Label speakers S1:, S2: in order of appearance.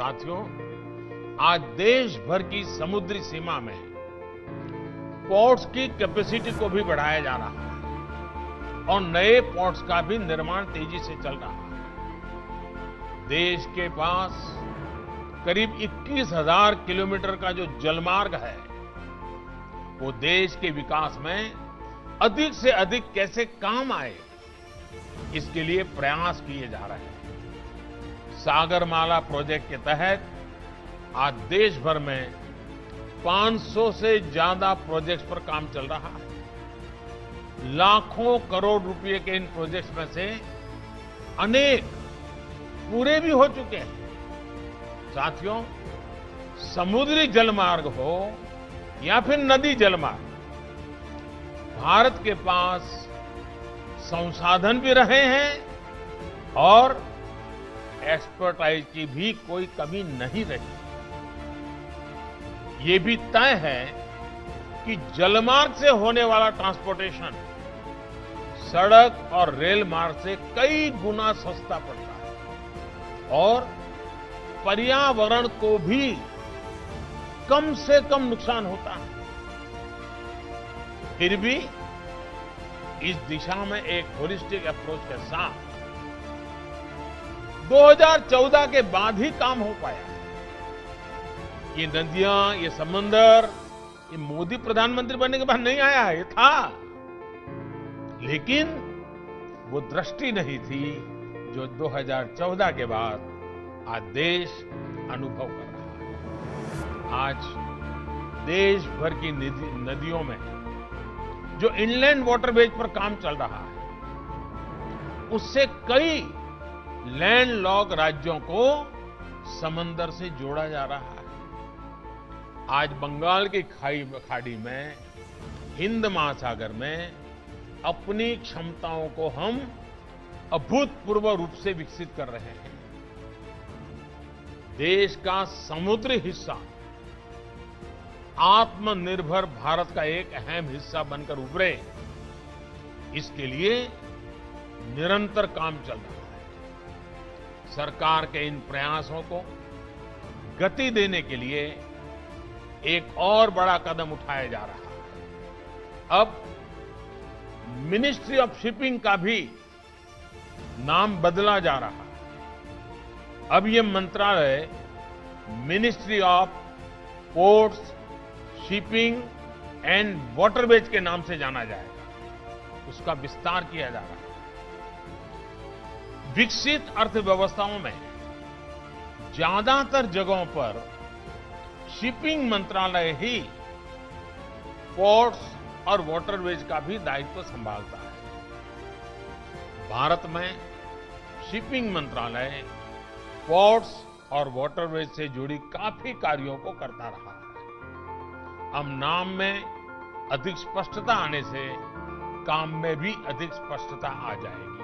S1: साथियों आज देश भर की समुद्री सीमा में पोर्ट्स की कैपेसिटी को भी बढ़ाया जा रहा है और नए पोर्ट्स का भी निर्माण तेज़ी से चल रहा है। देश के पास करीब 21,000 किलोमीटर का जो जलमार्ग है वो देश के विकास में अधिक से अधिक कैसे काम आए इसके लिए प्रयास किए जा रहे हैं। सागरमाला प्रोजेक्ट के तहत आज देश भर में 500 से ज़्यादा प्रोजेक्ट्स पर काम चल रहा है। लाखों करोड़ रुपए के इन प्रोजेक्ट्स में से अनेक पूरे भी हो चुके हैं। साथियों, समुद्री जलमार्ग हो या फिर नदी जलमार्ग, भारत के पास संसाधन भी रहे हैं और एक्सपर्टाइज की भी कोई कमी नहीं रही। ये भी तय है कि जलमार्ग से होने वाला ट्रांसपोर्टेशन सड़क और रेल मार्ग से कई गुना सस्ता पड़ता है और पर्यावरण को भी कम से कम नुकसान होता है। फिर भी इस दिशा में एक होलिस्टिक अप्रोच के साथ 2014 के बाद ही काम हो पाया। ये नदियाँ, ये समंदर, ये मोदी प्रधानमंत्री बनने के बाद नहीं आया, ये था। लेकिन वो दृष्टि नहीं थी जो 2014 के बाद आज देश अनुभव कर रहा है। आज देश भर की नदियों में जो इनलैंड वाटरवेज पर काम चल रहा है, उससे कई लैंडलॉक राज्यों को समंदर से जोड़ा जा रहा है। आज बंगाल की खाई खाड़ी में, हिंद महासागर में अपनी क्षमताओं को हम अभूतपूर्व रूप से विकसित कर रहे हैं। देश का समुद्री हिस्सा, आत्मनिर्भर भारत का एक अहम हिस्सा बनकर उभरे। इसके लिए निरंतर काम चल रहा है। सरकार के इन प्रयासों को गति देने के लिए एक और बड़ा कदम उठाया जा रहा है। अब मिनिस्ट्री ऑफ़ शिपिंग का भी नाम बदला जा रहा है। अब यह मंत्रालय ministry of ports shipping and waterways के नाम से जाना जाएगा। उसका विस्तार किया जा रहा है। विकसित अर्थव्यवस्थाओं में ज़्यादातर जगहों पर शिपिंग मंत्रालय ही पोर्ट्स और वाटरवेज का भी दायित्व संभालता है। भारत में शिपिंग मंत्रालय पोर्ट्स और वाटरवेज से जुड़ी काफ़ी कार्यों को करता रहा है। अब नाम में अधिक स्पष्टता आने से काम में भी अधिक स्पष्टता आ जाएगी।